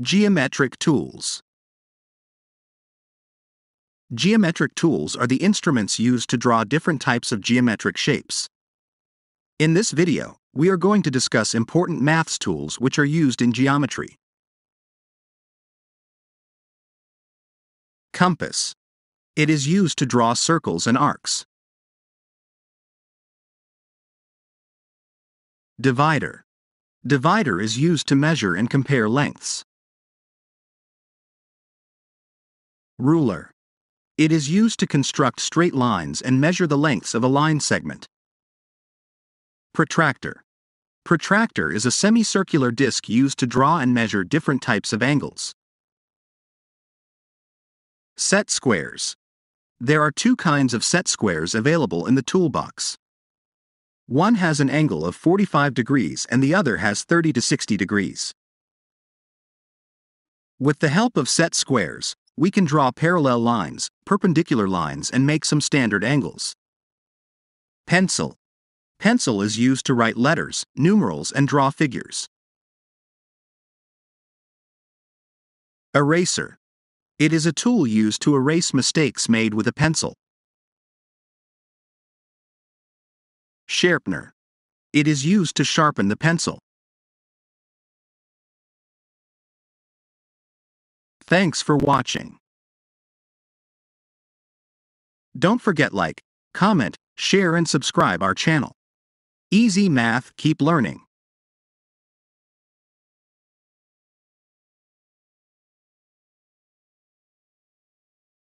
Geometric tools. Geometric tools are the instruments used to draw different types of geometric shapes. In this video, we are going to discuss important maths tools which are used in geometry. Compass. It is used to draw circles and arcs. Divider. Divider is used to measure and compare lengths. Ruler. It is used to construct straight lines and measure the lengths of a line segment. Protractor. Protractor is a semicircular disc used to draw and measure different types of angles. Set squares. There are two kinds of set squares available in the toolbox. One has an angle of 45 degrees and the other has 30 to 60 degrees. With the help of set squares, we can draw parallel lines, perpendicular lines, and make some standard angles. Pencil. Pencil is used to write letters, numerals, and draw figures. Eraser. It is a tool used to erase mistakes made with a pencil. Sharpener. It is used to sharpen the pencil. Thanks for watching. Don't forget like, comment, share and subscribe our channel. Ezy Math Keep Learning.